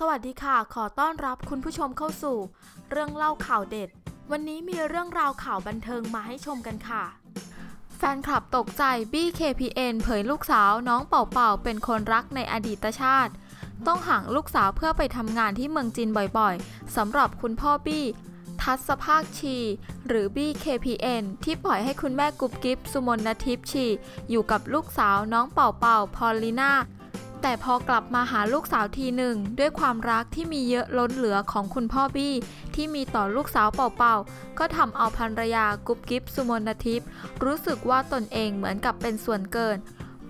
สวัสดีค่ะ ขอต้อนรับคุณผู้ชมเข้าสู่ เรื่องเล่าข่าวเด็ด วันนี้มีเรื่องราวข่าวบันเทิงมาให้ชมกันค่ะ แฟนคลับตกใจบี้ KPN เผยลูกสาวน้องเป่าเป่าเป็นคนรักในอดีตชาติ ต้องห่างลูกสาวเพื่อไปทำงานที่เมืองจีนบ่อยๆสำหรับคุณพ่อบี้ทัศภาคชี หรือบี้ KPN ที่ปล่อยให้คุณแม่กุ๊บกิ๊บสุมนทิพย์ชี อยู่กับลูกสาวน้องเป่าเป่าพอลลิน่า แต่พอกลับมาหาลูกสาวทีหนึ่ง ด้วยความรักที่มีเยอะล้นเหลือของคุณพ่อบี้ที่มีต่อลูกสาวเป่าๆ ก็ทำเอาภรรยากุ๊บกิ๊บสุมนทิพย์รู้สึกว่าตนเองเหมือนกับเป็นส่วนเกิน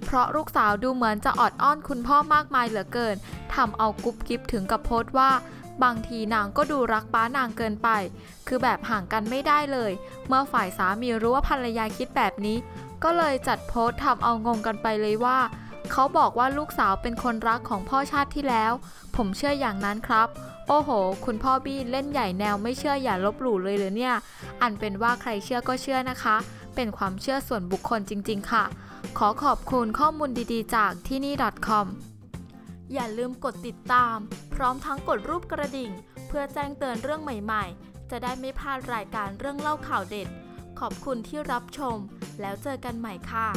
เพราะลูกสาวดูเหมือนจะออดอ้อนคุณพ่อมากมายเหลือเกินทำเอากุ๊บกิ๊บถึงกับโพสต์ว่าบางทีนางก็ดูรักป้านางเกินไป คือแบบห่างกันไม่ได้เลย เมื่อฝ่ายสามีรู้ว่าภรรยาคิดแบบนี้ ก็เลยจัดโพสต์ทำเอางงกันไปเลยว่า เขาบอกว่าลูกสาวเป็นคนรักของพ่อชาติที่แล้ว ผมเชื่ออย่างนั้นครับ โอ้โห คุณพ่อบี้เล่นใหญ่แนวไม่เชื่ออย่าลบหลู่เลยเลยเนี่ย อันเป็นว่าใครเชื่อก็เชื่อนะคะ เป็นความเชื่อส่วนบุคคลจริง ๆ ค่ะ ขอขอบคุณข้อมูลดีๆ จากที่นี่ .com อย่าลืมกดติดตาม พร้อมทั้งกดรูปกระดิ่ง เพื่อแจ้งเตือนเรื่องใหม่ ๆ จะได้ไม่พลาดรายการเรื่องเล่าข่าวเด็ด ขอบคุณที่รับชม แล้วเจอกันใหม่ค่ะ